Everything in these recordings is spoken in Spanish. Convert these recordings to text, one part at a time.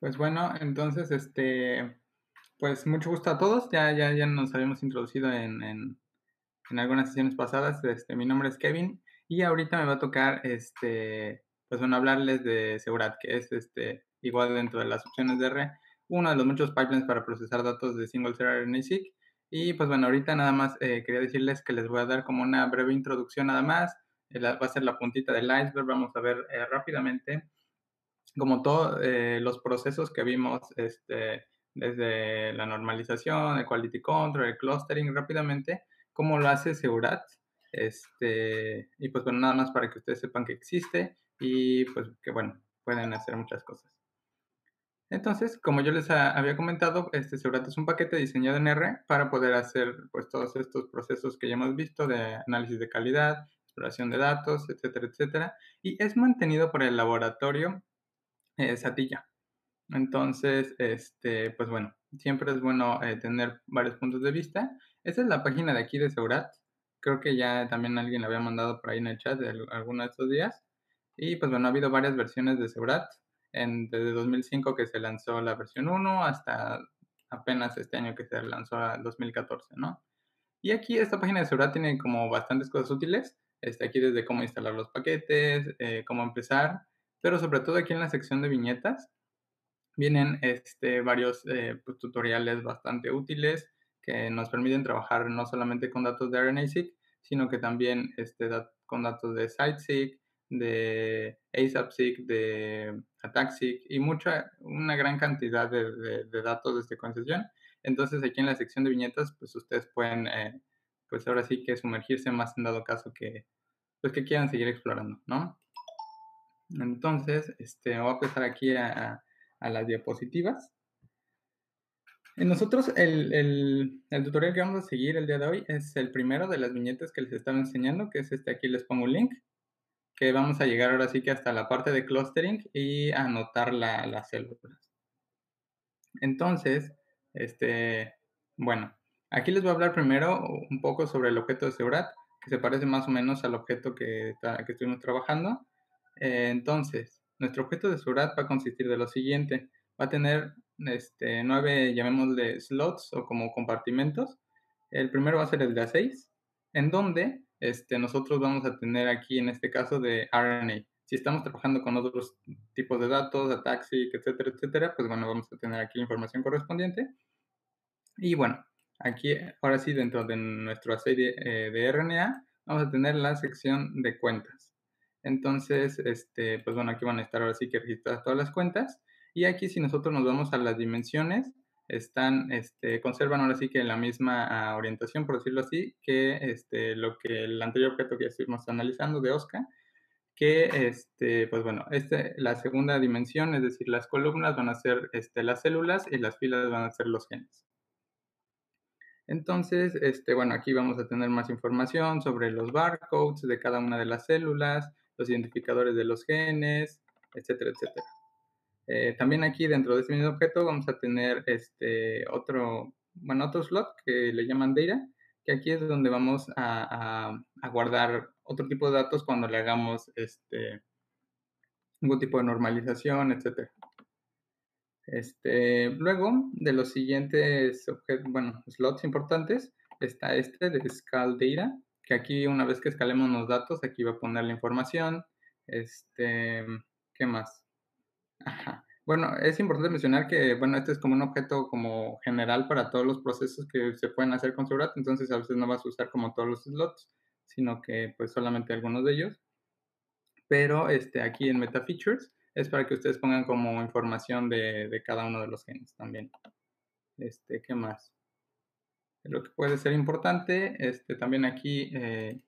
Pues bueno, entonces, este, pues mucho gusto a todos. Ya, ya, ya nos habíamos introducido en, en, en algunas sesiones pasadas. Este, mi nombre es Kevin y ahorita me va a tocar, este, pues bueno, hablarles de Segurat, que es este, igual dentro de las opciones de R, uno de los muchos pipelines para procesar datos de single thread RNA-seq. Y pues bueno, ahorita nada más eh, quería decirles que les voy a dar como una breve introducción nada más. Eh, va a ser la puntita del iceberg. Vamos a ver eh, rápidamente como todos los procesos que vimos este, desde la normalización, el quality control, el clustering rápidamente, cómo lo hace Segurat. Este, y pues bueno, nada más para que ustedes sepan que existe y pues que bueno, pueden hacer muchas cosas. Entonces, como yo les había comentado, este Segurat es un paquete diseñado en R para poder hacer pues todos estos procesos que ya hemos visto de análisis de calidad, exploración de datos, etcétera, etcétera. Y es mantenido por el laboratorio eh, Satilla. Entonces, este, pues bueno, siempre es bueno eh, tener varios puntos de vista. Esta es la página de aquí de Segurat. Creo que ya también alguien la había mandado por ahí en el chat de alguno de estos días. Y pues bueno, ha habido varias versiones de Segurat en, desde 2005 que se lanzó la versión 1 hasta apenas este año que se lanzó el 2014, ¿no? Y aquí esta página de seguridad tiene como bastantes cosas útiles. Este, aquí desde cómo instalar los paquetes, eh, cómo empezar, pero sobre todo aquí en la sección de viñetas vienen este, varios eh, pues, tutoriales bastante útiles que nos permiten trabajar no solamente con datos de RNA-seq, sino que también este, con datos de SiteSeq, de ASAPSeq, de AttackSeq y mucha, una gran cantidad de, datos de secuenciación. Entonces aquí en la sección de viñetas, pues ustedes pueden, eh, pues ahora sí que sumergirse más en dado caso que, pues que quieran seguir explorando, ¿no? Entonces, este, voy a empezar aquí a, a las diapositivas. Nosotros, el, el, el, tutorial que vamos a seguir el día de hoy es el primero de las viñetas que les estaba enseñando, que es este, aquí les pongo un link que vamos a llegar ahora sí que hasta la parte de clustering y anotar la, las células. Entonces, este, bueno, aquí les voy a hablar primero un poco sobre el objeto de Seurat, que se parece más o menos al objeto que, que estuvimos trabajando. Eh, entonces, nuestro objeto de Seurat va a consistir de lo siguiente. Va a tener este, nueve, llamémosle slots o como compartimentos. El primero va a ser el de A6, en donde este, nosotros vamos a tener aquí en este caso de RNA. Si estamos trabajando con otros tipos de datos, Ataxic, etcétera, etcétera, pues bueno, vamos a tener aquí la información correspondiente. Y bueno, aquí ahora sí dentro de nuestro serie eh, de RNA vamos a tener la sección de cuentas. Entonces, este, pues bueno, aquí van a estar ahora sí que registradas todas las cuentas. Y aquí si nosotros nos vamos a las dimensiones, están, este, conservan ahora sí que la misma ah, orientación, por decirlo así, que este, lo que el anterior objeto que estuvimos analizando de Oscar, que, este, pues bueno, este, la segunda dimensión, es decir, las columnas van a ser este, las células y las filas van a ser los genes. Entonces, este, bueno, aquí vamos a tener más información sobre los barcodes de cada una de las células, los identificadores de los genes, etcétera, etcétera. Eh, también aquí dentro de este mismo objeto vamos a tener este otro, bueno, otro slot que le llaman data, que aquí es donde vamos a, guardar otro tipo de datos cuando le hagamos este, algún tipo de normalización, etc. Este, luego de los siguientes objetos, bueno, slots importantes, está este de Scal Data, que aquí una vez que escalemos los datos, aquí va a poner la información. Este, ¿qué más? Bueno, es importante mencionar que, bueno, este es como un objeto como general para todos los procesos que se pueden hacer con seguridad, entonces a veces no vas a usar como todos los slots, sino que pues solamente algunos de ellos. Pero este, aquí en Meta Features es para que ustedes pongan como información de, cada uno de los genes también. Este, ¿qué más? Lo que puede ser importante, este, también aquí eh,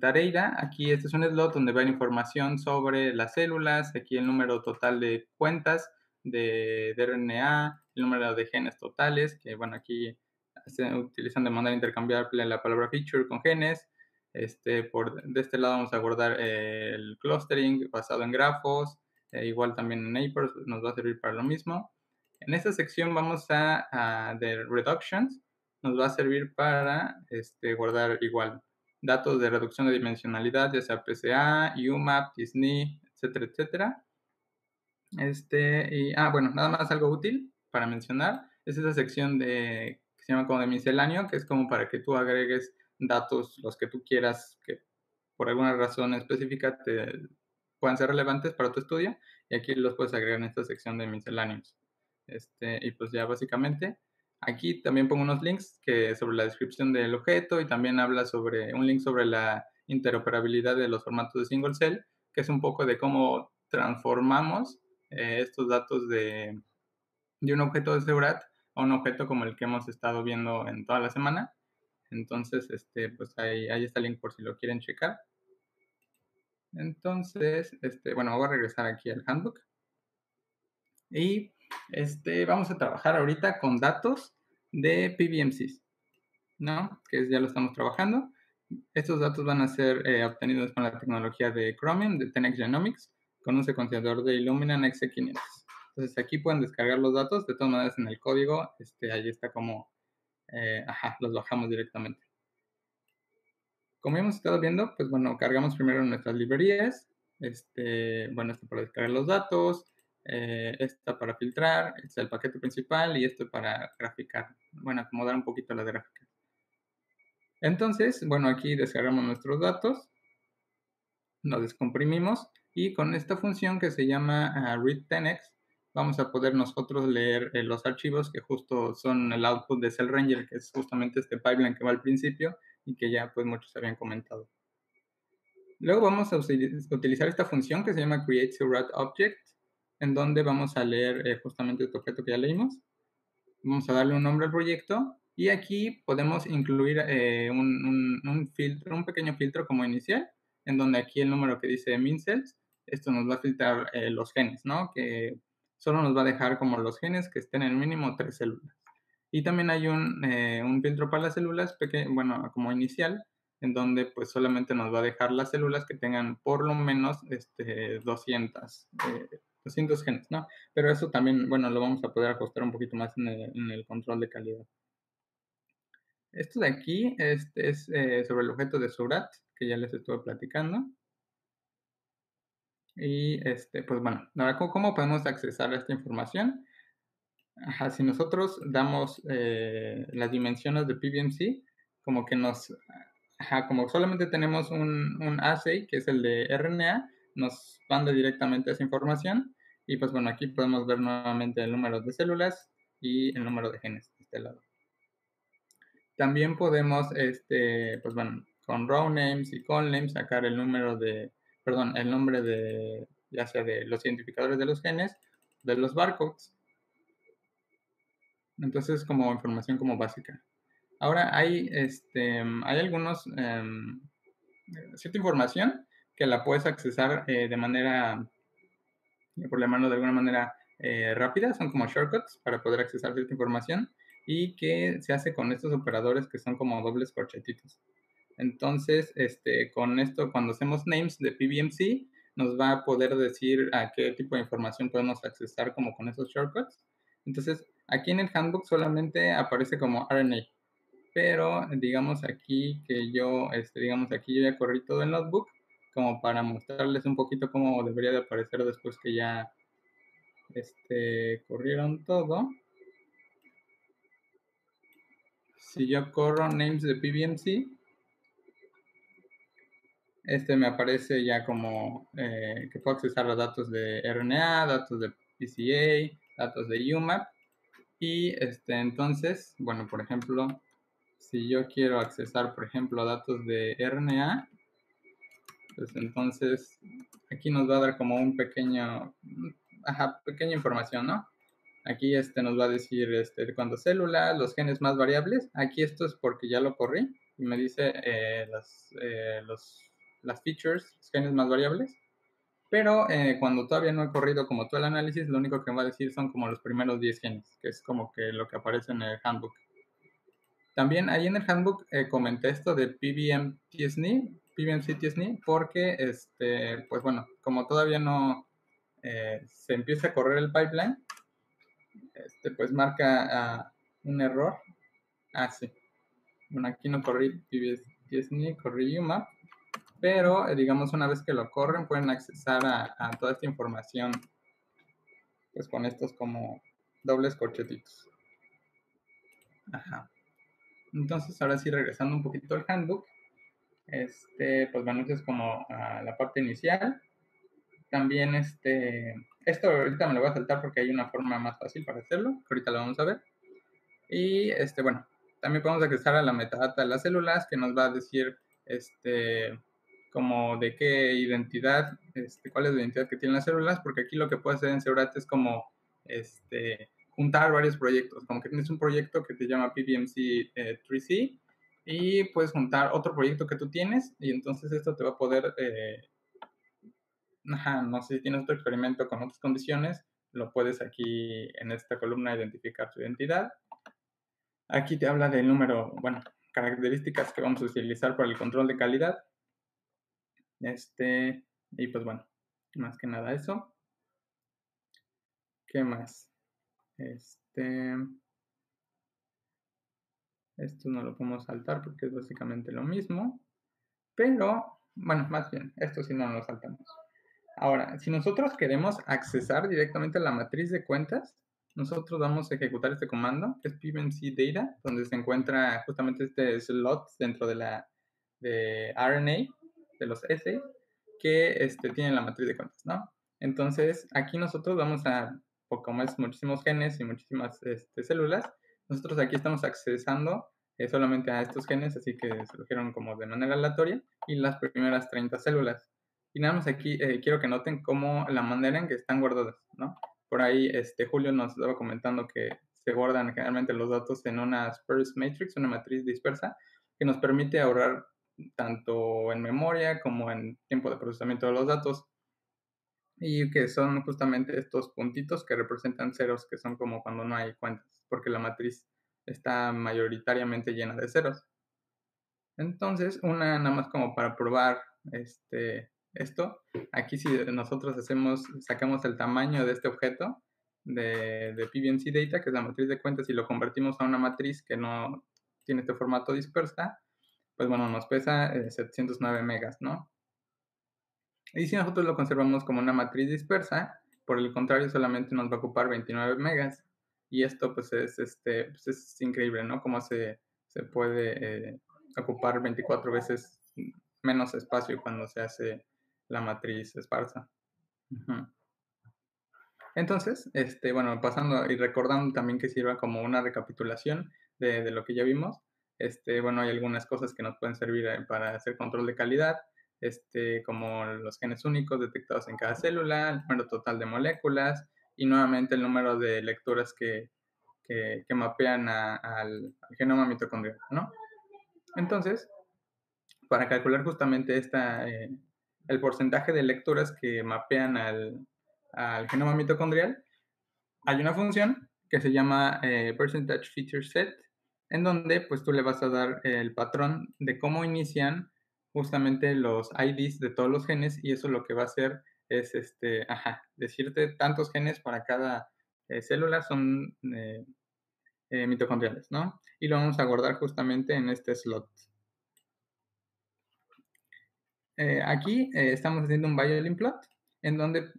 Tareira, aquí este es un slot donde va información sobre las células, aquí el número total de cuentas de, RNA, el número de genes totales, que bueno, aquí se utilizan de manera intercambiable la palabra feature con genes. Este, por, de este lado vamos a guardar el clustering basado en grafos, e igual también en Napers nos va a servir para lo mismo. En esta sección vamos a, de reductions, nos va a servir para este, guardar igual datos de reducción de dimensionalidad, ya sea PCA, UMAP, Disney, etcétera, etcétera. Este, y, ah, bueno, nada más algo útil para mencionar, es esa sección de, que se llama como de misceláneo, que es como para que tú agregues datos, los que tú quieras, que por alguna razón específica te puedan ser relevantes para tu estudio, y aquí los puedes agregar en esta sección de misceláneos. Este, y pues ya básicamente, aquí también pongo unos links que sobre la descripción del objeto y también habla sobre un link sobre la interoperabilidad de los formatos de single cell, que es un poco de cómo transformamos eh, estos datos de, de un objeto de seguridad a un objeto como el que hemos estado viendo en toda la semana. Entonces, este, pues ahí, ahí está el link por si lo quieren checar. Entonces, este, bueno, voy a regresar aquí al handbook. Y este, vamos a trabajar ahorita con datos de PBMCs, ¿no? Que ya lo estamos trabajando. Estos datos van a ser eh, obtenidos con la tecnología de Chromium, de 10 Genomics, con un secuenciador de Illumina NX500. Entonces aquí pueden descargar los datos, de todas maneras en el código, este, ahí está como, eh, ajá, los bajamos directamente. Como hemos estado viendo, pues bueno, cargamos primero nuestras librerías, este, bueno, esto para descargar los datos, eh, esta para filtrar, este es el paquete principal y esto para graficar, bueno, acomodar un poquito la gráfica. Entonces, bueno, aquí descargamos nuestros datos, nos descomprimimos y con esta función que se llama uh, read10x vamos a poder nosotros leer eh, los archivos que justo son el output de Cell Ranger, que es justamente este pipeline que va al principio y que ya pues muchos habían comentado. Luego vamos a utilizar esta función que se llama create object, en donde vamos a leer eh, justamente este objeto que ya leímos. Vamos a darle un nombre al proyecto y aquí podemos incluir eh, un, un, filtro, un pequeño filtro como inicial, en donde aquí el número que dice min cells, esto nos va a filtrar eh, los genes, ¿no? Que solo nos va a dejar como los genes que estén en mínimo tres células. Y también hay un, eh, un filtro para las células, bueno, como inicial, en donde pues solamente nos va a dejar las células que tengan por lo menos este, 200, 200 eh, genes, ¿no? Pero eso también, bueno, lo vamos a poder ajustar un poquito más en el, control de calidad. Esto de aquí este es eh, sobre el objeto de Surat, que ya les estuve platicando. Y este, pues bueno, ahora, ¿cómo, podemos accesar a esta información? Ajá, si nosotros damos eh, las dimensiones de PBMC, como que nos, ajá, como solamente tenemos un, un assay, que es el de RNA, nos manda directamente esa información. Y pues bueno, aquí podemos ver nuevamente el número de células y el número de genes de este lado. También podemos, este, pues bueno, con row names y call names sacar el número de, perdón, el nombre de, ya sea de los identificadores de los genes, de los barcodes entonces, como información como básica. Ahora hay, este, hay algunos, em, cierta información que la puedes accesar eh, de manera, por llamarlo de alguna manera eh, rápida, son como shortcuts para poder accesar cierta información y que se hace con estos operadores que son como dobles corchetitos. Entonces, este, con esto, cuando hacemos names de PBMC, nos va a poder decir a qué tipo de información podemos accesar como con esos shortcuts. Entonces, Aquí en el handbook solamente aparece como RNA, pero digamos aquí que yo, este, digamos aquí yo ya corrí todo el notebook como para mostrarles un poquito cómo debería de aparecer después que ya este, corrieron todo. Si yo corro names de PBMC, este me aparece ya como eh, que puedo accesar los datos de RNA, datos de PCA, datos de UMAP y este, entonces, bueno, por ejemplo, si yo quiero accesar, por ejemplo, datos de RNA, pues entonces aquí nos va a dar como un pequeño, ajá, pequeña información, ¿no? Aquí este nos va a decir este, cuánto células, los genes más variables. Aquí esto es porque ya lo corrí y me dice eh, las, eh, los, las features, los genes más variables. Pero eh, cuando todavía no he corrido como todo el análisis, lo único que me va a decir son como los primeros 10 genes, que es como que lo que aparece en el handbook. También ahí en el handbook eh, comenté esto de TSNI, PBMC TSNI, porque, este, pues bueno, como todavía no eh, se empieza a correr el pipeline, este, pues marca ah, un error. Ah, sí. Bueno, aquí no corrí y SNC o Review Map, pero eh, digamos una vez que lo corren pueden accesar a, a toda esta información pues con estos como dobles corchetitos. Ajá. Entonces, ahora sí, regresando un poquito al handbook, este, pues es como la parte inicial. También, este, esto ahorita me lo voy a saltar porque hay una forma más fácil para hacerlo, ahorita lo vamos a ver. Y, este, bueno, también podemos acceder a la metadata de las células, que nos va a decir, este, como de qué identidad, este, cuál es la identidad que tienen las células, porque aquí lo que puede hacer en Seurat es como, este, juntar varios proyectos, como que tienes un proyecto que te llama PBMC 3C eh, y puedes juntar otro proyecto que tú tienes y entonces esto te va a poder, eh, no sé si tienes otro experimento con otras condiciones, lo puedes aquí en esta columna identificar tu identidad. Aquí te habla del número, bueno, características que vamos a utilizar para el control de calidad. Este, y pues bueno, más que nada eso. ¿Qué más? Este, esto no lo podemos saltar porque es básicamente lo mismo. Pero, bueno, más bien, esto sí no lo saltamos. Ahora, si nosotros queremos accesar directamente a la matriz de cuentas, nosotros vamos a ejecutar este comando, que es pbmc data, donde se encuentra justamente este slot dentro de la de RNA, de los S, que este, tienen la matriz de cuentas, ¿no? Entonces, aquí nosotros vamos a como es muchísimos genes y muchísimas este, células, nosotros aquí estamos accesando eh, solamente a estos genes, así que se eligieron como de manera aleatoria, y las primeras 30 células. Y nada más aquí eh, quiero que noten cómo la manera en que están guardadas, ¿no? Por ahí este, Julio nos estaba comentando que se guardan generalmente los datos en una sparse matrix, una matriz dispersa, que nos permite ahorrar tanto en memoria como en tiempo de procesamiento de los datos y que son justamente estos puntitos que representan ceros, que son como cuando no hay cuentas, porque la matriz está mayoritariamente llena de ceros. Entonces, una nada más como para probar este, esto, aquí si nosotros hacemos, sacamos el tamaño de este objeto de, de PBMC Data, que es la matriz de cuentas, y lo convertimos a una matriz que no tiene este formato dispersa, pues bueno, nos pesa 709 eh, megas, ¿no? Y si nosotros lo conservamos como una matriz dispersa, por el contrario, solamente nos va a ocupar 29 megas. Y esto pues es, este, pues, es increíble, ¿no? Cómo se, se puede eh, ocupar 24 veces menos espacio cuando se hace la matriz esparsa. Entonces, este, bueno, pasando y recordando también que sirva como una recapitulación de, de, lo que ya vimos, este, bueno, hay algunas cosas que nos pueden servir eh, para hacer control de calidad, este, como los genes únicos detectados en cada célula, el número total de moléculas y nuevamente el número de lecturas que, que, mapean al, genoma mitocondrial, ¿no? Entonces, para calcular justamente esta, eh, el porcentaje de lecturas que mapean al, al, genoma mitocondrial, hay una función que se llama eh, percentage feature set, en donde pues tú le vas a dar el patrón de cómo inician justamente los IDs de todos los genes y eso lo que va a hacer es, este, decirte tantos genes para cada eh, célula son eh, eh, mitocondriales, ¿no? Y lo vamos a guardar justamente en este slot. aquí estamos haciendo un violin plot en donde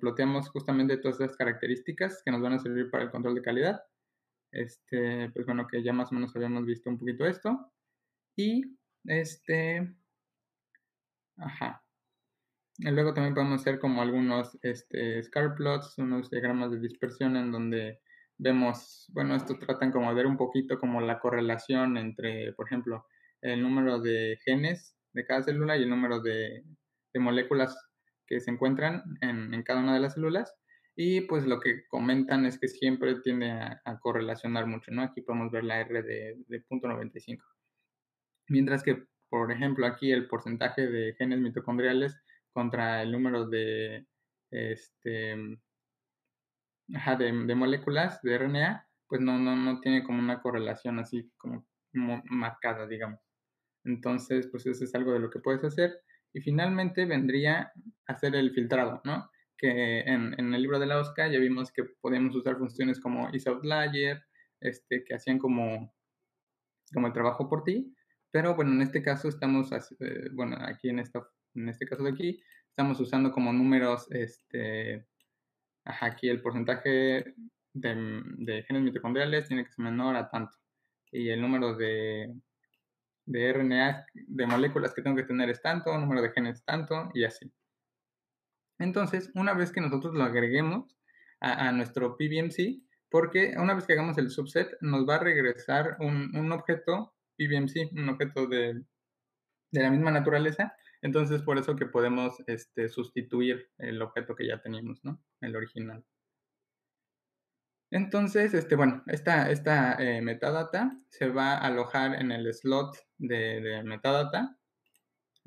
ploteamos justamente todas estas características que nos van a servir para el control de calidad. Este, pues bueno, que ya más o menos habíamos visto un poquito esto. Y este, Ajá. Y luego también podemos hacer como algunos este, scar plots, unos diagramas de dispersión en donde vemos, bueno, esto tratan como de ver un poquito como la correlación entre, por ejemplo, el número de genes de cada célula y el número de, moléculas que se encuentran en, cada una de las células. Y pues lo que comentan es que siempre tiende a, correlacionar mucho, ¿no? Aquí podemos ver la R de, de 0.95. Mientras que por ejemplo, aquí el porcentaje de genes mitocondriales contra el número de, este, de, moléculas de RNA, pues no, no, no tiene como una correlación así como marcada, digamos. Entonces, pues eso es algo de lo que puedes hacer. Y finalmente vendría a hacer el filtrado, ¿no? Que en, en el libro de la OSCA ya vimos que podíamos usar funciones como isOutlier, este, que hacían como, como el trabajo por ti, Pero bueno, en este caso estamos, eh, bueno, aquí en, esta, en este caso de aquí, estamos usando como números, este, aquí el porcentaje de, de, genes mitocondriales tiene que ser menor a tanto. Y el número de, de RNA, de moléculas que tengo que tener es tanto, número de genes tanto, y así. Entonces, una vez que nosotros lo agreguemos a, nuestro PBMC, porque una vez que hagamos el subset, nos va a regresar un, objeto PBMC, un objeto de, la misma naturaleza. Entonces, por eso que podemos este, sustituir el objeto que ya teníamos, ¿no? El original. Entonces, este, bueno, esta, esta eh, metadata se va a alojar en el slot de, de metadata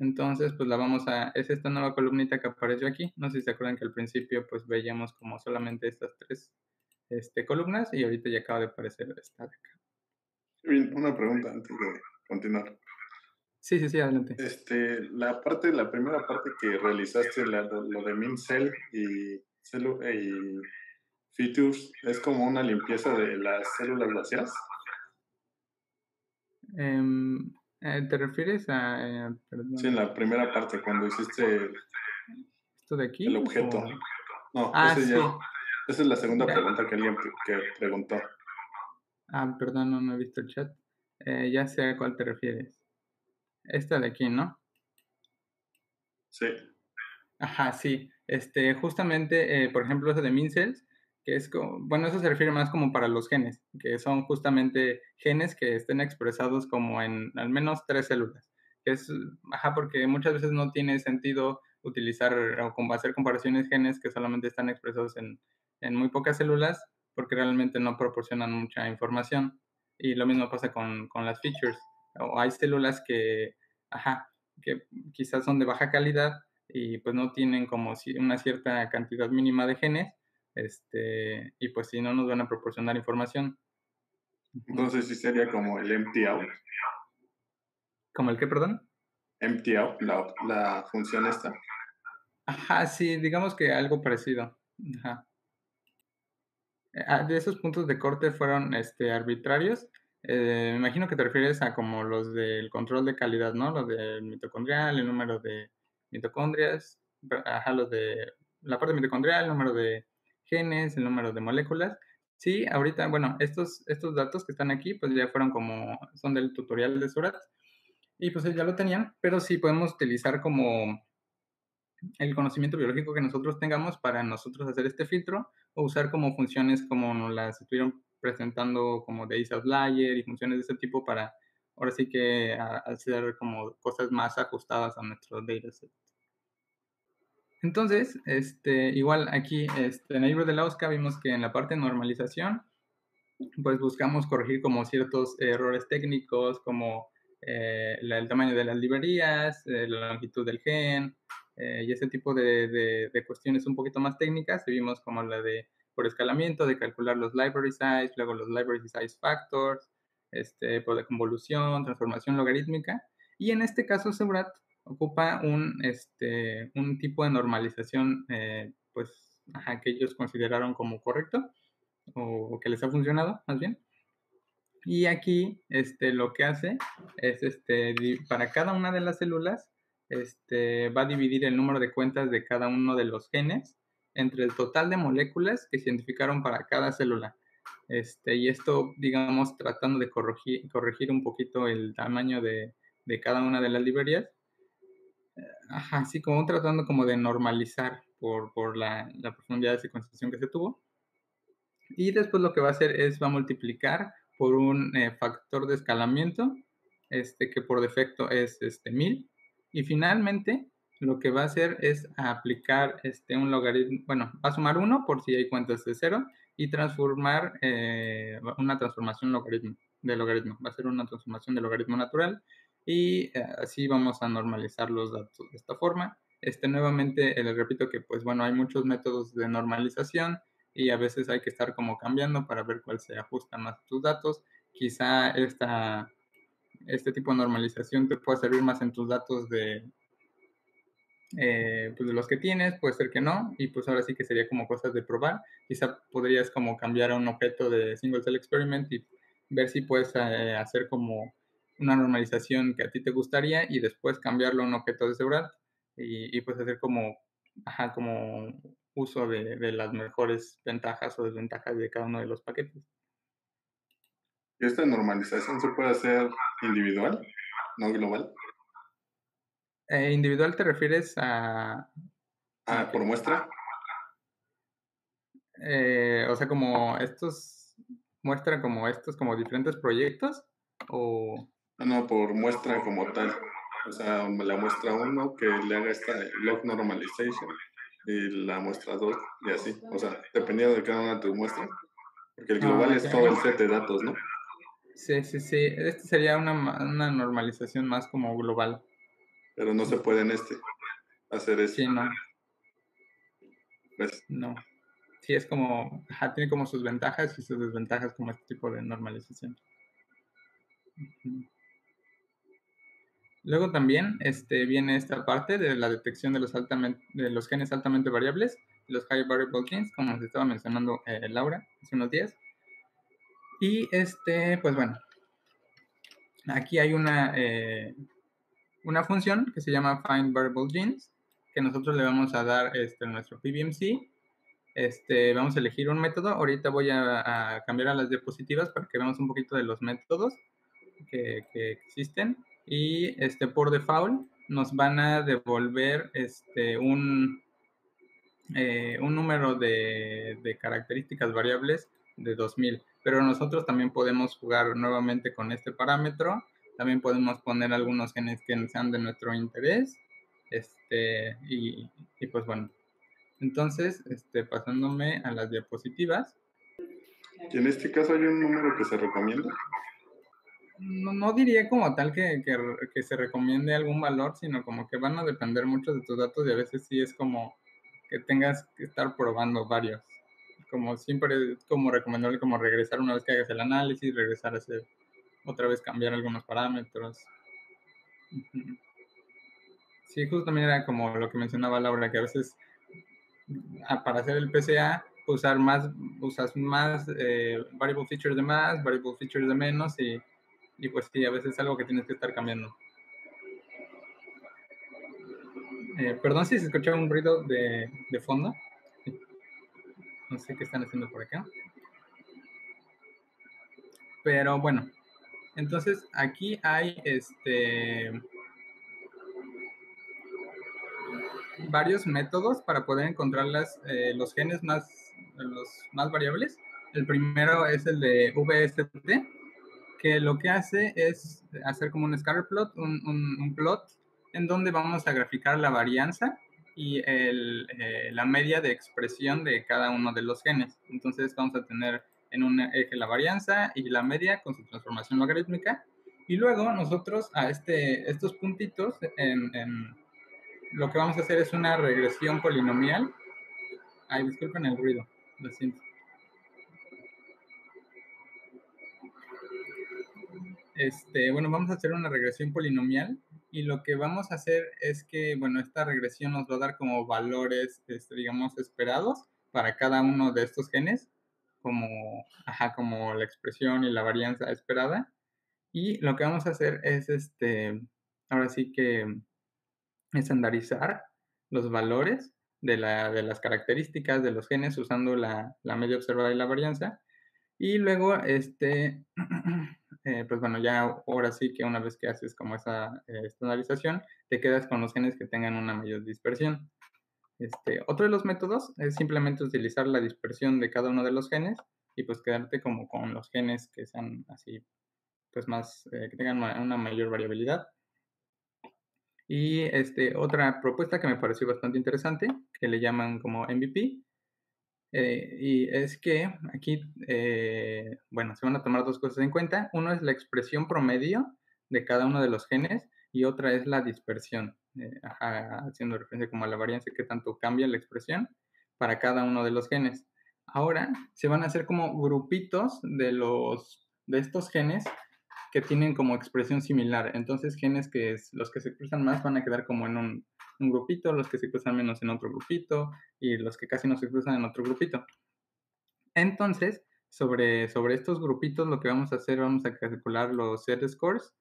entonces, pues la vamos a, es esta nueva columnita que apareció aquí. No sé si se acuerdan que al principio pues veíamos como solamente estas tres este, columnas y ahorita ya acaba de aparecer esta de acá. Una pregunta antes de continuar. Sí, sí, sí, adelante. Este, la parte, la primera parte que realizaste, lo de min cell y, y features, ¿es como una limpieza de las células vacías? Um, eh, ¿Te refieres a...? Eh, sí, en la primera parte, cuando hiciste... ¿Esto de aquí? El objeto. No, ah, ese ya, esa es la segunda pregunta que alguien que preguntó. Ah, perdón, no, he visto el chat. Eh, ya sé a cuál te refieres. Esta de aquí, ¿no? Sí. Ajá, sí. Este, justamente, por ejemplo, esa de Mincels, que es como, bueno, eso se refiere más como para los genes, que son justamente genes que estén expresados como en al menos tres células, que es, ajá, porque muchas veces no tiene sentido utilizar o hacer comparaciones genes que solamente están expresados en, en muy pocas células, porque realmente no proporcionan mucha información. Y lo mismo pasa con, con las features. O hay células que, ajá, que quizás son de baja calidad y pues no tienen como una cierta cantidad mínima de genes este, y pues si no nos van a proporcionar información. Entonces sí sería como el empty out. ¿Como el qué, perdón? Empty out, la, función esta. Ajá, sí, digamos que algo parecido. Ajá. Eh, ah, de esos puntos de corte fueron este, arbitrarios. Eh, me imagino que te refieres a como los del control de calidad, ¿no? Los del mitocondrial, el número de mitocondrias, ajá, los de la parte mitocondrial, el número de genes, el número de moléculas. Sí, ahorita, bueno, estos, estos datos que están aquí, pues ya fueron como, son del tutorial de Surat, y pues ya lo tenían, pero sí podemos utilizar como el conocimiento biológico que nosotros tengamos para nosotros hacer este filtro, o usar como funciones como nos las estuvieron presentando como de Outlier y funciones de ese tipo para ahora sí que hacer como cosas más ajustadas a nuestro dataset. Entonces, este, igual aquí este, en el libro de la OSCA vimos que en la parte de normalización, pues buscamos corregir como ciertos errores técnicos, como eh, el tamaño de las librerías, eh, la longitud del gen eh, y ese tipo de, cuestiones un poquito más técnicas. Y vimos como la de por escalamiento, de calcular los library size, luego los library size factors, este, por de convolución, transformación logarítmica. Y en este caso, Sebrat ocupa un, este, un tipo de normalización, eh, pues, que ellos consideraron como correcto o, que les ha funcionado, más bien. Y aquí, este, lo que hace es, este, para cada una de las células, este, va a dividir el número de cuentas de cada uno de los genes entre el total de moléculas que se identificaron para cada célula. Este, y esto, digamos, tratando de corregir, un poquito el tamaño de, cada una de las librerías ajá, sí, como tratando como de normalizar por, la, profundidad de secuenciación que se tuvo. Y después lo que va a hacer es va a multiplicar por un eh, factor de escalamiento, este, que por defecto es este, 1000. Y finalmente lo que va a hacer es aplicar este, un logaritmo, bueno, va a sumar 1 por si hay cuentas de 0 y transformar eh, una transformación logaritmo, de logaritmo. Va a ser una transformación de logaritmo natural y eh, así vamos a normalizar los datos de esta forma. Este, nuevamente, eh, les repito que, pues bueno, hay muchos métodos de normalización y a veces hay que estar como cambiando para ver cuál se ajusta más a tus datos. Quizá esta, este tipo de normalización te pueda servir más en tus datos de, eh, pues de los que tienes, puede ser que no, y pues ahora sí que sería como cosas de probar. Quizá podrías como cambiar a un objeto de single cell experiment y ver si puedes hacer como una normalización que a ti te gustaría y después cambiarlo a un objeto de seguridad y, y pues hacer como, ajá, como uso de, de, las mejores ventajas o desventajas de cada uno de los paquetes. ¿Esta normalización se puede hacer individual, no global? Eh, ¿Individual te refieres a... Ah, por muestra. Eh, o sea, como estos, muestra como estos, como diferentes proyectos o... No, por muestra como tal. O sea, la muestra uno que le haga esta log normalization y la muestra 2 y así. O sea, dependiendo de cada una de tus muestras. Porque el global ah, es todo el set de datos, ¿no? Sí, sí, sí. Este sería una, una normalización más como global. Pero no se puede en este hacer eso. Sí, no. Pues. No. Sí, es como, tiene como sus ventajas y sus desventajas como este tipo de normalización. Luego también este, viene esta parte de la detección de los, altamente, de los genes altamente variables, los high variable genes, como nos estaba mencionando eh, Laura hace unos días. Y este, pues bueno, aquí hay una, eh, una función que se llama find variable genes, que nosotros le vamos a dar este, nuestro PBMC. Este, vamos a elegir un método. Ahorita voy a, cambiar a las diapositivas para que veamos un poquito de los métodos que, que existen y este, por default nos van a devolver este, un, eh, un número de, de, características variables de 2000. Pero nosotros también podemos jugar nuevamente con este parámetro. También podemos poner algunos genes que sean de nuestro interés. Este, y, y pues bueno. Entonces, este, pasándome a las diapositivas. ¿Y en este caso hay un número que se recomienda? no, no, diría como tal que, que, que, se recomiende algún valor, sino como que van a depender mucho de tus datos y a veces sí es como que tengas que estar probando varios. Como siempre como recomendable como regresar una vez que hagas el análisis, regresar a hacer otra vez cambiar algunos parámetros. Sí, justo también era como lo que mencionaba Laura, que a veces ah, para hacer el PCA usar más, usas más eh, variable features de más, variable features de menos y y pues sí, a veces es algo que tienes que estar cambiando. Eh, perdón si se escucha un ruido de, de fondo. No sé qué están haciendo por acá. Pero bueno, entonces aquí hay este varios métodos para poder encontrar las, eh, los genes más, los más variables. El primero es el de VST, que lo que hace es hacer como un scatter plot, un, un, plot en donde vamos a graficar la varianza y eh, la media de expresión de cada uno de los genes. Entonces vamos a tener en un eje la varianza y la media con su transformación logarítmica. Y luego nosotros a este, estos puntitos, en, lo que vamos a hacer es una regresión polinomial. Ay, disculpen el ruido, lo siento. Este, bueno, vamos a hacer una regresión polinomial y lo que vamos a hacer es que, bueno, esta regresión nos va a dar como valores, este, digamos, esperados para cada uno de estos genes, como, ajá, como la expresión y la varianza esperada. Y lo que vamos a hacer es, este, ahora sí que estandarizar los valores de, la, de las características de los genes usando la, la media observada y la varianza. Y luego, este, Eh, pues bueno, ya ahora sí que una vez que haces como esa eh, estandarización, te quedas con los genes que tengan una mayor dispersión. Este, otro de los métodos es simplemente utilizar la dispersión de cada uno de los genes y pues quedarte como con los genes que sean así, pues más, eh, que tengan una mayor variabilidad. Y este, otra propuesta que me pareció bastante interesante, que le llaman como MVP, eh, y es que aquí, eh, bueno, se van a tomar dos cosas en cuenta. Uno es la expresión promedio de cada uno de los genes y otra es la dispersión, eh, haciendo referencia como a la varianza que tanto cambia la expresión para cada uno de los genes. Ahora se van a hacer como grupitos de, los, de estos genes que tienen como expresión similar. Entonces, genes que los que se cruzan más van a quedar como en un, un grupito, los que se cruzan menos en otro grupito y los que casi no se cruzan en otro grupito. Entonces, sobre, sobre estos grupitos lo que vamos a hacer, vamos a calcular los set scores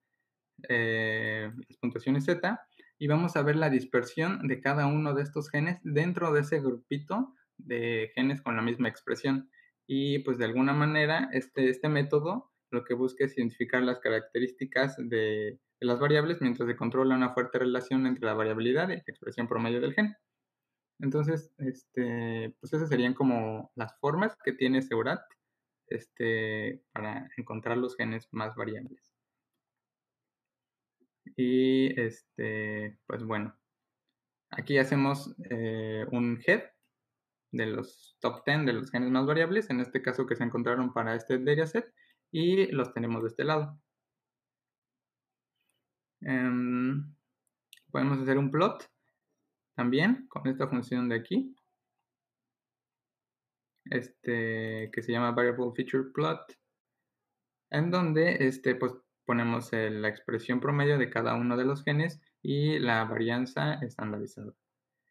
eh, las puntuaciones Z, y vamos a ver la dispersión de cada uno de estos genes dentro de ese grupito de genes con la misma expresión. Y pues de alguna manera este, este método lo que busca es identificar las características de, las variables mientras se controla una fuerte relación entre la variabilidad y la expresión promedio del gen. Entonces, este, pues esas serían como las formas que tiene Seurat este, para encontrar los genes más variables. Y este, pues bueno, aquí hacemos eh, un head de los top 10 de los genes más variables, en este caso que se encontraron para este dataset, y los tenemos de este lado. Em, podemos hacer un plot también con esta función de aquí, este, que se llama Variable Feature Plot, en donde este, pues, ponemos la expresión promedio de cada uno de los genes y la varianza estandarizada.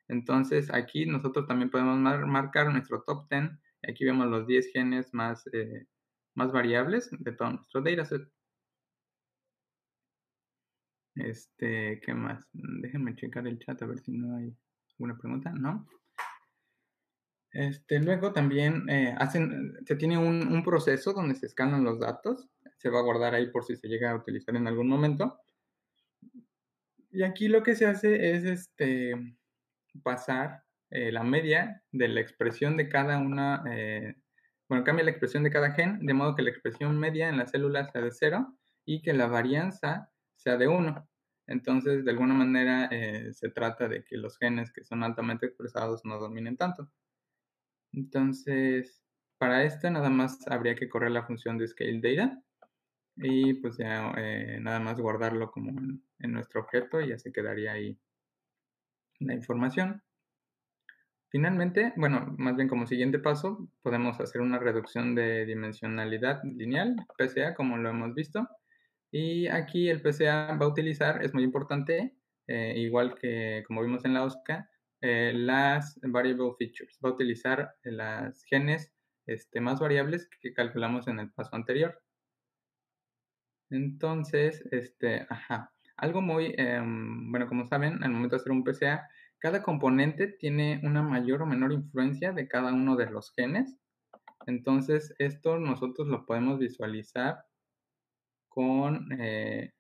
Entonces aquí nosotros también podemos marcar nuestro top 10. Aquí vemos los 10 genes más, eh, más variables de todo nuestro dataset. Este, ¿qué más? Déjenme checar el chat a ver si no hay alguna pregunta, ¿no? Este, luego también eh, hacen, se tiene un, un, proceso donde se escanan los datos se va a guardar ahí por si se llega a utilizar en algún momento. Y aquí lo que se hace es este, pasar eh, la media de la expresión de cada una, eh, bueno, cambia la expresión de cada gen, de modo que la expresión media en la célula sea de 0 y que la varianza sea de 1. Entonces, de alguna manera, eh, se trata de que los genes que son altamente expresados no dominen tanto. Entonces, para esto nada más habría que correr la función de scale data y pues ya eh, nada más guardarlo como en, nuestro objeto y ya se quedaría ahí la información. Finalmente, bueno, más bien como siguiente paso, podemos hacer una reducción de dimensionalidad lineal, PCA, como lo hemos visto. Y aquí el PCA va a utilizar, es muy importante, eh, igual que como vimos en la OSCA, eh, las variable features. Va a utilizar las genes este, más variables que calculamos en el paso anterior. Entonces, este, ajá, algo muy, em, bueno, como saben, al momento de hacer un PCA, cada componente tiene una mayor o menor influencia de cada uno de los genes. Entonces, esto nosotros lo podemos visualizar con, eh,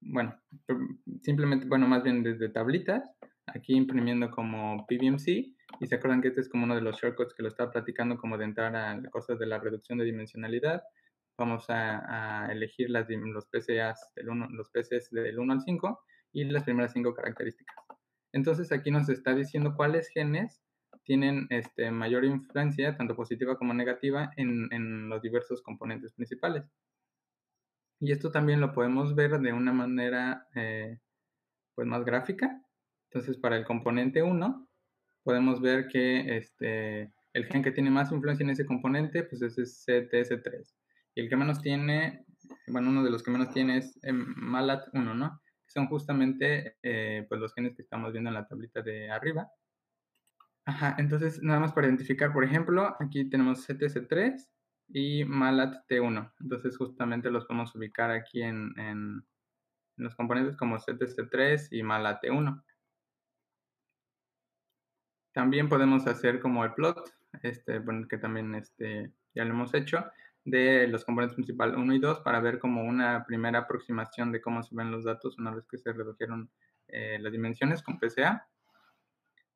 bueno, simplemente, bueno, más bien desde tablitas, aquí imprimiendo como PBMC, y se acuerdan que este es como uno de los shortcuts que lo estaba platicando, como de entrar a cosas de la reducción de dimensionalidad, vamos a, elegir las, los, PCAs del los PCs del 1 al 5 y las primeras 5 características. Entonces aquí nos está diciendo cuáles genes tienen este, mayor influencia, tanto positiva como negativa, en, los diversos componentes principales. Y esto también lo podemos ver de una manera eh, pues más gráfica. Entonces para el componente 1 podemos ver que este, el gen que tiene más influencia en ese componente pues es CTS3. Y el que menos tiene, bueno, uno de los que menos tiene es em, MALAT1, ¿no? Son justamente eh, pues los genes que estamos viendo en la tablita de arriba. Ajá, entonces nada más para identificar, por ejemplo, aquí tenemos CTC3 y MALAT-T1. Entonces justamente los podemos ubicar aquí en, en, los componentes como CTC3 y MALAT-T1. También podemos hacer como el plot, este, que también este, ya lo hemos hecho, de los componentes principales 1 y 2 para ver como una primera aproximación de cómo se ven los datos una vez que se redujeron eh, las dimensiones con PCA.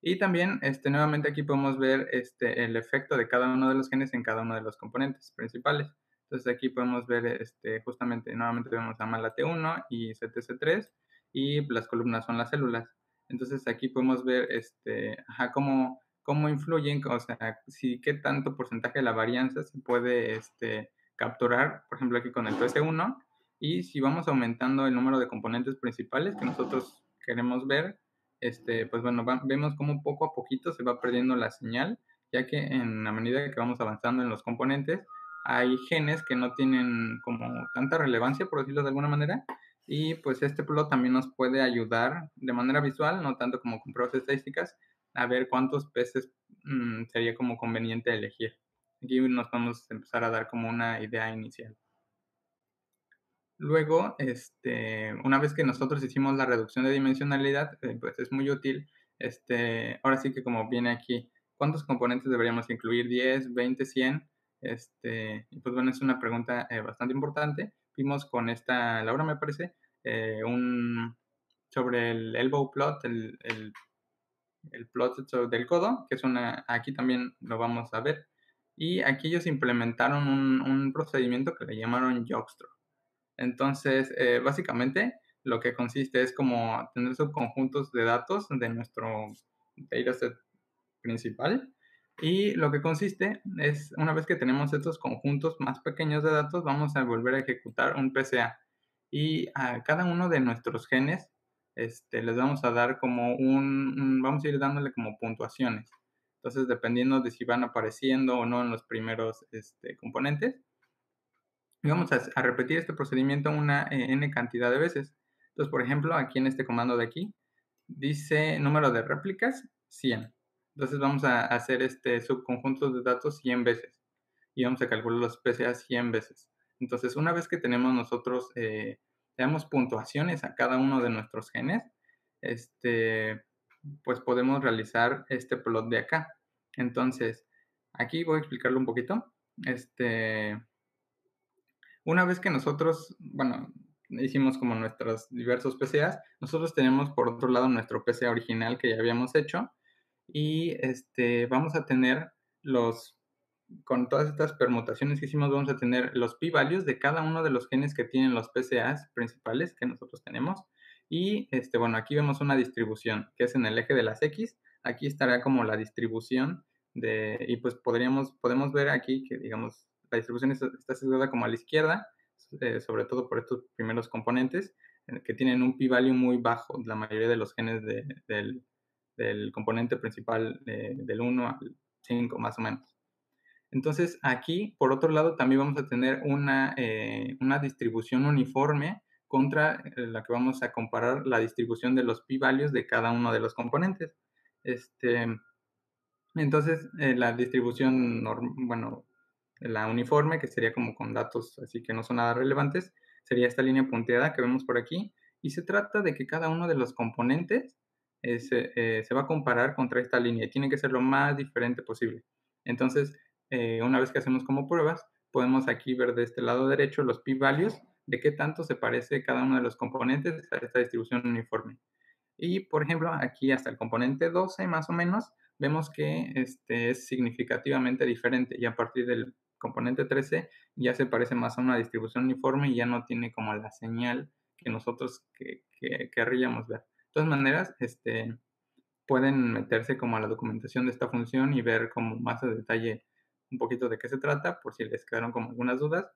Y también, este, nuevamente aquí podemos ver este, el efecto de cada uno de los genes en cada uno de los componentes principales. Entonces aquí podemos ver este, justamente, nuevamente vemos a MALAT1 y CTC3 y las columnas son las células. Entonces aquí podemos ver este, ajá, cómo cómo influyen, o sea, si qué tanto porcentaje de la varianza se puede este, capturar, por ejemplo, aquí con el PC1, y si vamos aumentando el número de componentes principales que nosotros queremos ver, este, pues bueno, vemos cómo poco a poquito se va perdiendo la señal, ya que en la medida que vamos avanzando en los componentes, hay genes que no tienen como tanta relevancia, por decirlo de alguna manera, y pues este plot también nos puede ayudar de manera visual, no tanto como con pruebas estadísticas, a ver cuántos peces mm, sería como conveniente elegir. Aquí nos vamos a empezar a dar como una idea inicial. Luego, este, una vez que nosotros hicimos la reducción de dimensionalidad, eh, pues es muy útil. Este, ahora sí que como viene aquí, ¿cuántos componentes deberíamos incluir? ¿10, 20, 100? Este, pues bueno, es una pregunta eh, bastante importante. Vimos con esta, Laura me parece, eh, un, sobre el elbow plot, el, el, plot del codo, que es una, aquí también lo vamos a ver. Y aquí ellos implementaron un, procedimiento que le llamaron Jogstra. Entonces, eh, básicamente, lo que consiste es como tener subconjuntos de datos de nuestro dataset principal. Y lo que consiste es, una vez que tenemos estos conjuntos más pequeños de datos, vamos a volver a ejecutar un PCA. Y a cada uno de nuestros genes este, les vamos a dar como un, vamos a ir dándole como puntuaciones. Entonces, dependiendo de si van apareciendo o no en los primeros este, componentes, vamos a, repetir este procedimiento una eh, n cantidad de veces. Entonces, por ejemplo, aquí en este comando de aquí, dice número de réplicas 100. Entonces vamos a hacer este subconjunto de datos 100 veces y vamos a calcular los PCA 100 veces. Entonces, una vez que tenemos nosotros, eh, damos puntuaciones a cada uno de nuestros genes, este, pues podemos realizar este plot de acá. Entonces, aquí voy a explicarlo un poquito. Este, una vez que nosotros, bueno, hicimos como nuestros diversos PCAs, nosotros tenemos por otro lado nuestro PCA original que ya habíamos hecho y este, vamos a tener los, con todas estas permutaciones que hicimos, vamos a tener los p-values de cada uno de los genes que tienen los PCAs principales que nosotros tenemos. Y este, bueno, aquí vemos una distribución que es en el eje de las X. Aquí estará como la distribución de, y pues podríamos, podemos ver aquí que digamos la distribución está situada como a la izquierda, eh, sobre todo por estos primeros componentes, eh, que tienen un p-value muy bajo, la mayoría de los genes del, componente principal del 1 al 5 más o menos. Entonces aquí, por otro lado, también vamos a tener una, eh, una distribución uniforme contra la que vamos a comparar la distribución de los p-values de cada uno de los componentes. Este, entonces, la distribución, bueno, la uniforme, que sería como con datos así que no son nada relevantes, sería esta línea punteada que vemos por aquí. Y se trata de que cada uno de los componentes eh, se, va a comparar contra esta línea y tiene que ser lo más diferente posible. Entonces, eh, una vez que hacemos como pruebas, podemos aquí ver de este lado derecho los p-values de qué tanto se parece cada uno de los componentes a esta distribución uniforme. Y, por ejemplo, aquí hasta el componente 12 más o menos, vemos que este es significativamente diferente y a partir del componente 13 ya se parece más a una distribución uniforme y ya no tiene como la señal que nosotros que, querríamos ver. De todas maneras, este, pueden meterse como a la documentación de esta función y ver como más a detalle un poquito de qué se trata, por si les quedaron como algunas dudas.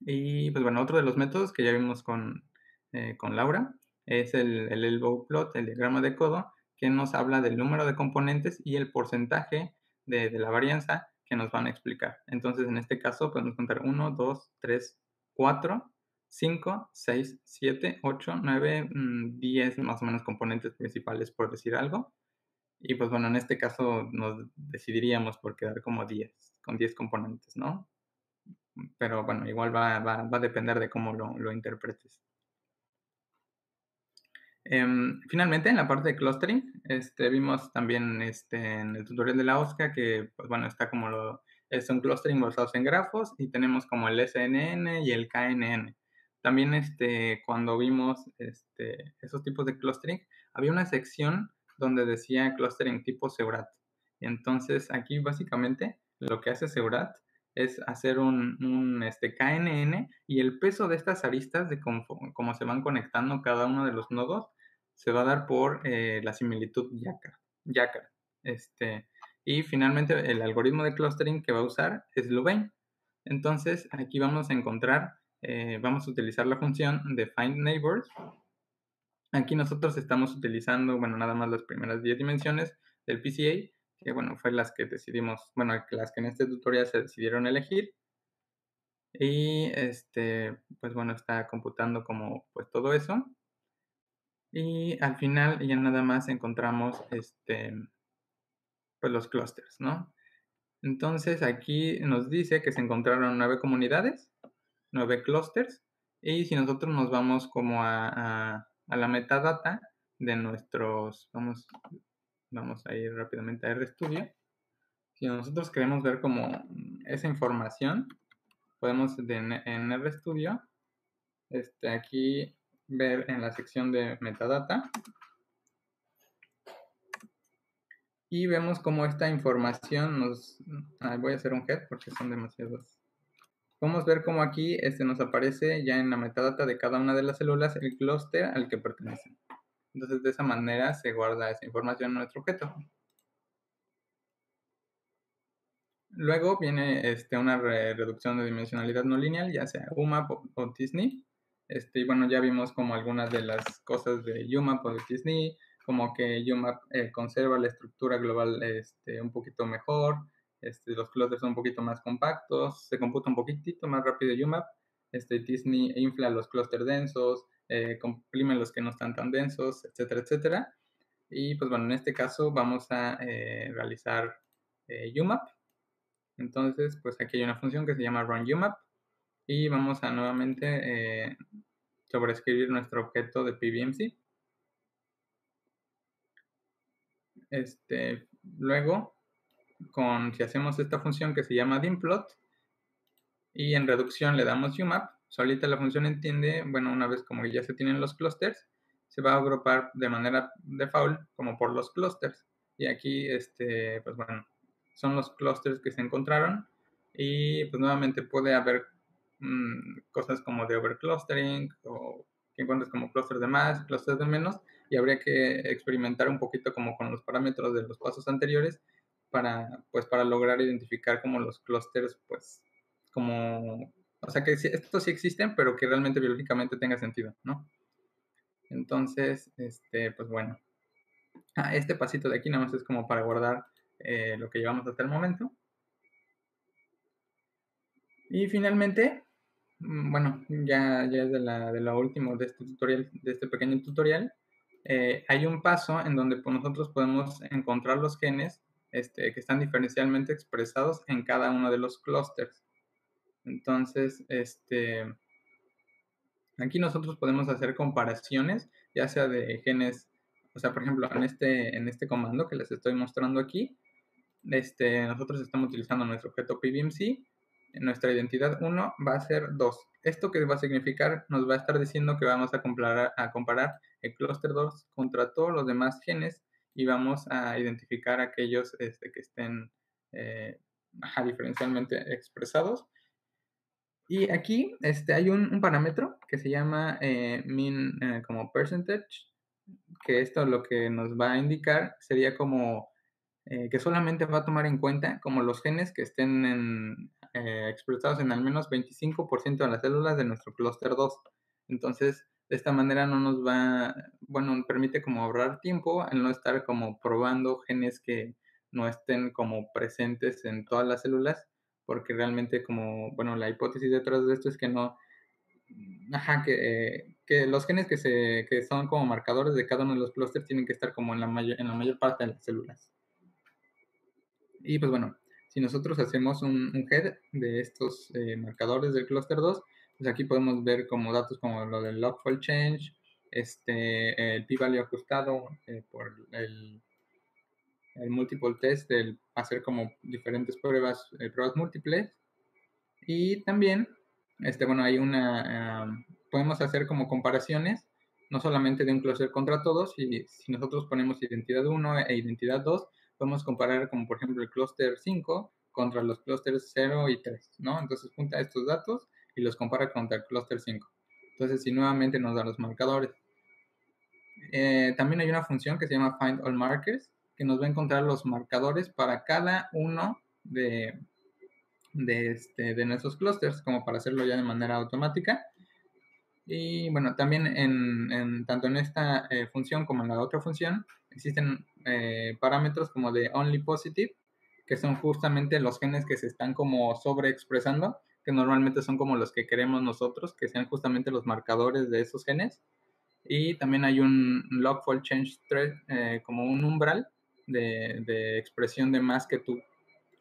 Y pues bueno, otro de los métodos que ya vimos con, eh, con Laura es el, el elbow plot, el diagrama de codo, que nos habla del número de componentes y el porcentaje de, de la varianza que nos van a explicar. Entonces, en este caso, podemos contar 1, 2, 3, 4, 5, 6, 7, 8, 9, 10 más o menos componentes principales, por decir algo. Y pues bueno, en este caso nos decidiríamos por quedar como 10, con 10 componentes, ¿no? Pero bueno, igual va, va, va a depender de cómo lo, lo interpretes. Em, finalmente, en la parte de clustering, este, vimos también este, en el tutorial de la OSCA que, pues, bueno, está como lo, es un clustering basados en grafos y tenemos como el SNN y el KNN. También este, cuando vimos este, esos tipos de clustering, había una sección donde decía clustering tipo Seurat. Entonces, aquí básicamente lo que hace Seurat es hacer un, un este, KNN y el peso de estas aristas de cómo, cómo se van conectando cada uno de los nodos se va a dar por eh, la similitud Yakar. Este, y finalmente el algoritmo de clustering que va a usar es Louvain. Entonces aquí vamos a encontrar, eh, vamos a utilizar la función de find neighbors. Aquí nosotros estamos utilizando, bueno, nada más las primeras 10 dimensiones del PCA, que bueno, fue las que decidimos, bueno, las que en este tutorial se decidieron elegir. Y este, pues bueno, está computando como pues todo eso. Y al final ya nada más encontramos este, pues los clusters, ¿no? Entonces aquí nos dice que se encontraron nueve comunidades, nueve clusters, Y si nosotros nos vamos como a, la metadata de nuestros, vamos, vamos a ir rápidamente a RStudio. Si nosotros queremos ver como esa información, podemos en RStudio, este, aquí ver en la sección de metadata y vemos cómo esta información nos... voy a hacer un head porque son demasiados. Podemos ver cómo aquí este nos aparece ya en la metadata de cada una de las células el clúster al que pertenecen. Entonces de esa manera se guarda esa información en nuestro objeto. Luego viene este, una reducción de dimensionalidad no lineal, ya sea UMAP o, o Disney. Este, y bueno, ya vimos como algunas de las cosas de UMAP o de Disney, como que UMAP eh, conserva la estructura global este, un poquito mejor, este, los clusters son un poquito más compactos, se computa un poquitito más rápido UMAP, este, Disney infla los clústeres densos, eh, comprime los que no están tan densos, etcétera, etcétera. Y pues bueno, en este caso vamos a eh, realizar UMAP. Entonces, pues aquí hay una función que se llama runUmap y vamos a nuevamente sobreescribir nuestro objeto de PBMC. Este, luego, con, si hacemos esta función que se llama dimplot y en reducción le damos umap, solita la función entiende, bueno, una vez como ya se tienen los clusters, se va a agrupar de manera default como por los clusters. Y aquí, este, pues bueno, son los clusters que se encontraron y pues nuevamente puede haber mm, cosas como de overclustering o que encuentres como clusters de más, clusters de menos, y habría que experimentar un poquito como con los parámetros de los pasos anteriores para, pues, para lograr identificar como los clústeres, pues, como, o sea, que estos sí existen, pero que realmente biológicamente tenga sentido, ¿no? Entonces, este, pues bueno, ah, este pasito de aquí nada más es como para guardar eh, lo que llevamos hasta el momento. Y finalmente, bueno, ya, ya es de, la, de lo último de este tutorial, de este pequeño tutorial, eh, hay un paso en donde pues, nosotros podemos encontrar los genes este, que están diferencialmente expresados en cada uno de los clústeres. Entonces, este, aquí nosotros podemos hacer comparaciones, ya sea de genes, o sea, por ejemplo, en este, en este comando que les estoy mostrando aquí, este, nosotros estamos utilizando nuestro objeto PBMC, nuestra identidad 1 va a ser 2. ¿Esto qué va a significar? Nos va a estar diciendo que vamos a comparar, a comparar el clúster 2 contra todos los demás genes y vamos a identificar aquellos este, que estén eh, diferencialmente expresados. Y aquí este, hay un, parámetro que se llama eh, min eh, como percentage, que esto lo que nos va a indicar sería como que solamente va a tomar en cuenta como los genes que estén expresados en al menos 25% de las células de nuestro clúster 2. Entonces, de esta manera no nos va, bueno, permite como ahorrar tiempo al no estar como probando genes que no estén como presentes en todas las células, porque realmente como, bueno, la hipótesis detrás de esto es que no, ajá, que, que los genes que, se, que son como marcadores de cada uno de los clústeres tienen que estar como en la, mayor, en la mayor parte de las células. Y pues bueno, si nosotros hacemos un, head de estos eh, marcadores del clúster 2, pues aquí podemos ver como datos como lo del log change, este, el p-value ajustado eh, por el, el, multiple test, el hacer como diferentes pruebas, eh, pruebas múltiples. Y también, este, bueno, hay una, podemos hacer como comparaciones, no solamente de un cluster contra todos, y si nosotros ponemos identidad 1 e identidad 2, podemos comparar como por ejemplo el cluster 5 contra los clusters 0 y 3, ¿no? Entonces junta estos datos y los compara contra el cluster 5. Entonces, si nuevamente nos da los marcadores. Eh, también hay una función que se llama find all markers, que nos va a encontrar los marcadores para cada uno de, de, este, de nuestros clusters, como para hacerlo ya de manera automática. Y bueno, también en, tanto en esta eh, función como en la otra función existen eh, parámetros como de only positive, que son justamente los genes que se están como sobreexpresando que normalmente son como los que queremos nosotros, que sean justamente los marcadores de esos genes. Y también hay un log fold change thread, eh, como un umbral de, expresión de más que tú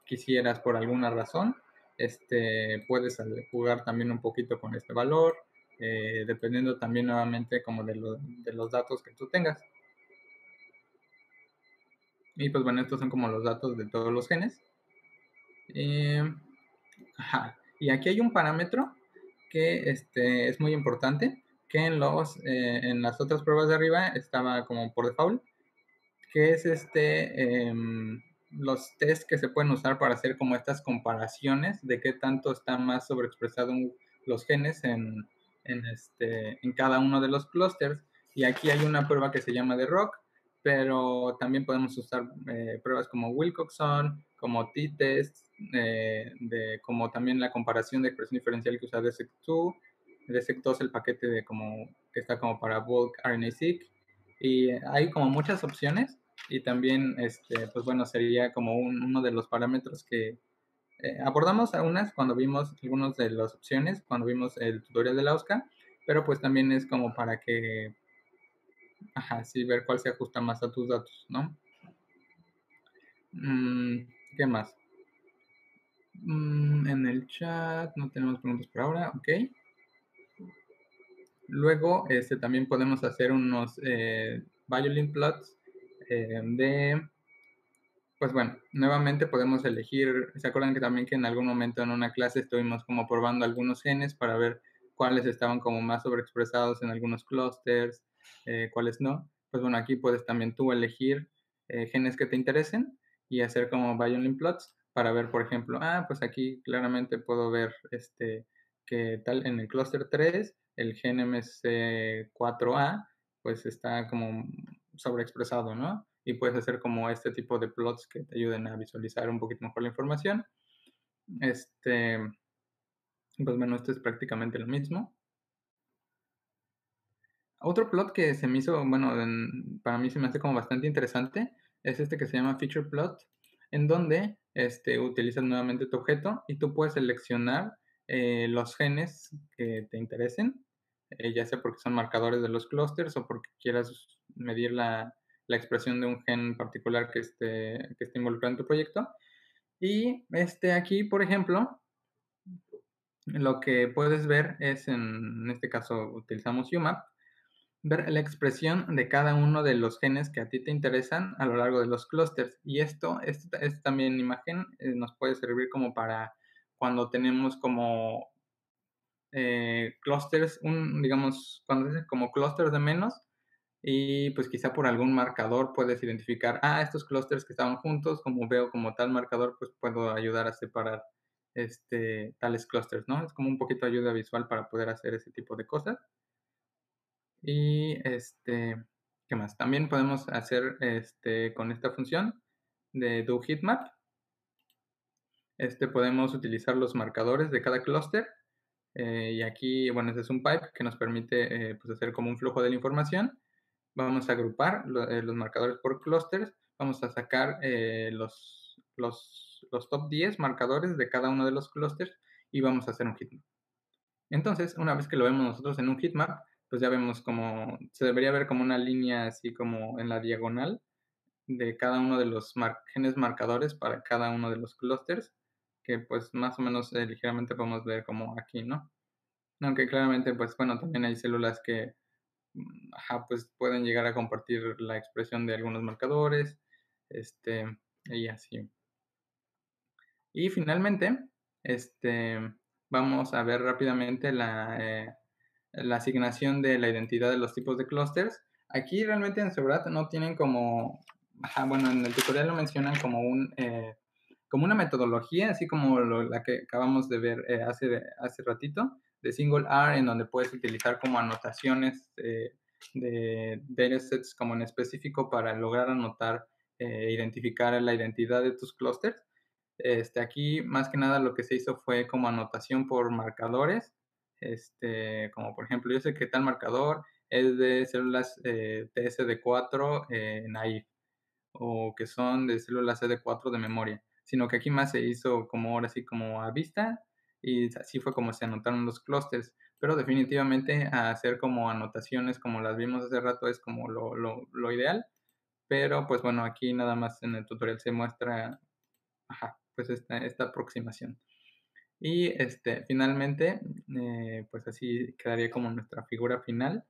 quisieras por alguna razón. Este, puedes jugar también un poquito con este valor. eh, dependiendo también nuevamente como de, de los datos que tú tengas. Y pues bueno, estos son como los datos de todos los genes. Eh, y aquí hay un parámetro que este, es muy importante, que en, los, eh, en las otras pruebas de arriba estaba como por default, que es este, em, los tests que se pueden usar para hacer como estas comparaciones de qué tanto está más sobreexpresado los genes en, en, este, en cada uno de los clusters. Y aquí hay una prueba que se llama de ROC, pero también podemos usar eh, pruebas como Wilcoxon, como t-test, eh, como también la comparación de expresión diferencial que usa DSEC2, DSEC2 es el paquete de como, que está como para bulk RNA-seq, y hay como muchas opciones, y también, este, pues bueno, sería como uno de los parámetros que eh, abordamos algunas cuando vimos algunas de las opciones, cuando vimos el tutorial de la OSCA, pero pues también es como para que Ajá, sí, ver cuál se ajusta más a tus datos, ¿no? Mm, ¿Qué más? Mm, en el chat no tenemos preguntas por ahora, ok. Luego, este, también podemos hacer unos eh, violin plots eh, de, pues bueno, nuevamente podemos elegir, ¿se acuerdan que también que en algún momento en una clase estuvimos como probando algunos genes para ver cuáles estaban como más sobreexpresados en algunos clusters, eh, cuáles no, pues bueno, aquí puedes también tú elegir eh, genes que te interesen y hacer como violin plots para ver, por ejemplo, ah, pues aquí claramente puedo ver este, que tal en el clúster 3, el gen MC4A, pues está como sobreexpresado, ¿no? Y puedes hacer como este tipo de plots que te ayuden a visualizar un poquito mejor la información. Este, pues bueno, esto es prácticamente lo mismo. Otro plot que se me hizo, bueno, para mí se me hace como bastante interesante, es este que se llama Feature Plot, en donde este, utilizas nuevamente tu objeto y tú puedes seleccionar eh, los genes que te interesen, eh, ya sea porque son marcadores de los clusters o porque quieras medir la, expresión de un gen particular que esté, que esté involucrado en tu proyecto. Y este, aquí, por ejemplo, lo que puedes ver es, en este caso utilizamos UMAP, ver la expresión de cada uno de los genes que a ti te interesan a lo largo de los clústeres. Y esto, esto, también imagen eh, nos puede servir como para cuando tenemos como eh, clústeres, un, digamos, cuando es como clústeres de menos, y pues quizá por algún marcador puedes identificar, ah, estos clústeres que estaban juntos, como veo como tal marcador, pues puedo ayudar a separar este, tales clústeres, ¿no? Es como un poquito ayuda visual para poder hacer ese tipo de cosas. Y este, ¿qué más? También podemos hacer este, con esta función de doHeatMap. Este, podemos utilizar los marcadores de cada clúster. Eh, y aquí, bueno, este es un pipe que nos permite eh, pues hacer como un flujo de la información. Vamos a agrupar eh, los marcadores por clústeres. Vamos a sacar los, los, los top 10 marcadores de cada uno de los clústeres y vamos a hacer un heatmap. Entonces, una vez que lo vemos nosotros en un heatmap, pues ya vemos como, se debería ver como una línea así como en la diagonal de cada uno de los genes marcadores para cada uno de los clústeres, que pues más o menos eh, ligeramente podemos ver como aquí, ¿no? Aunque claramente, pues bueno, también hay células que, mm, ajá, pues pueden llegar a compartir la expresión de algunos marcadores, este, y así. Y finalmente, este, vamos a ver rápidamente la... Eh, la asignación de la identidad de los tipos de clusters. Aquí realmente en Segurat no tienen como, bueno, en el tutorial lo mencionan como un... Eh, como una metodología, así como la que acabamos de ver eh, hace, hace ratito, de single R, en donde puedes utilizar como anotaciones de datasets como en específico para lograr anotar, e identificar la identidad de tus clusters. Este, aquí más que nada lo que se hizo fue como anotación por marcadores este, como por ejemplo, yo sé que tal marcador es de células eh, TSD4 eh, naive o que son de células CD4 de memoria, sino que aquí más se hizo como ahora sí como a vista y así fue como se anotaron los clústeres, pero definitivamente hacer como anotaciones como las vimos hace rato es como lo, lo, lo ideal, pero pues bueno, aquí nada más en el tutorial se muestra, pues esta, esta aproximación. Y este, finalmente, eh, pues así quedaría como nuestra figura final,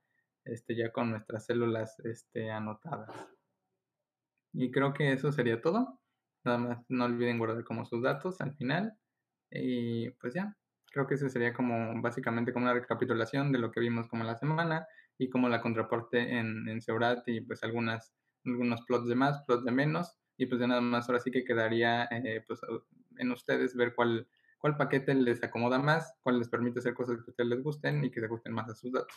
este, ya con nuestras células este, anotadas. Y creo que eso sería todo. Nada más no olviden guardar como sus datos al final. Y pues ya, creo que ese sería como básicamente como una recapitulación de lo que vimos como la semana y como la contraparte en, en Seurat y pues algunas, algunos plots de más, plots de menos. Y pues ya nada más ahora sí que quedaría eh, pues en ustedes ver cuál, cuál paquete les acomoda más, cuál les permite hacer cosas que a ustedes les gusten y que se ajusten más a sus datos.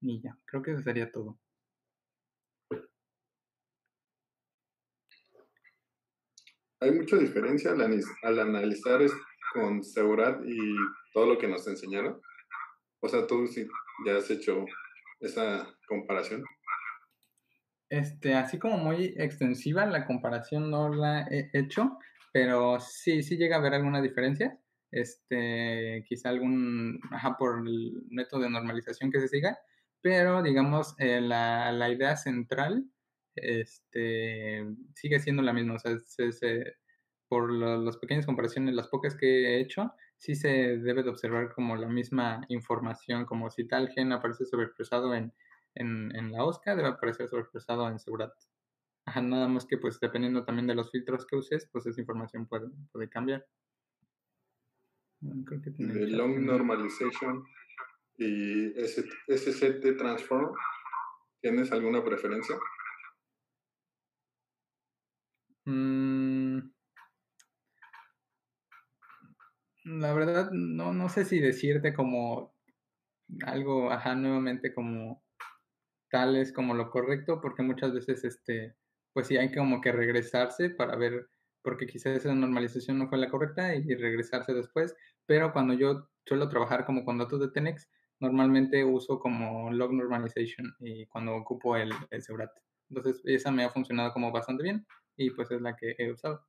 Y ya, creo que eso sería todo. Hay mucha diferencia al, analizar con Seurat y todo lo que nos enseñaron. O sea, tú sí ya has hecho esa comparación. Este, así como muy extensiva, la comparación no la he hecho, pero sí, sí llega a haber alguna diferencia. Este, quizá algún, ajá, por el método de normalización que se siga, pero digamos, eh, la, la, idea central este, sigue siendo la misma. O sea, se, por las pequeñas comparaciones, las pocas que he hecho, sí se debe de observar como la misma información, como si tal gen aparece sobreexpresado en, en, en la OSCA, debe aparecer sobreexpresado en Segurat. Ajá, nada más que pues dependiendo también de los filtros que uses, pues esa información puede, puede cambiar. Creo que tiene long normalization y SCT transform, ¿tienes alguna preferencia? Mm, la verdad, no, no sé si decirte como algo, ajá, nuevamente como tal es como lo correcto, porque muchas veces, este, pues sí hay como que regresarse para ver, porque quizás esa normalización no fue la correcta y regresarse después, pero cuando yo suelo trabajar como con datos de Tenex, normalmente uso como log normalization y cuando ocupo el, el Seurat. Entonces esa me ha funcionado como bastante bien y pues es la que he usado.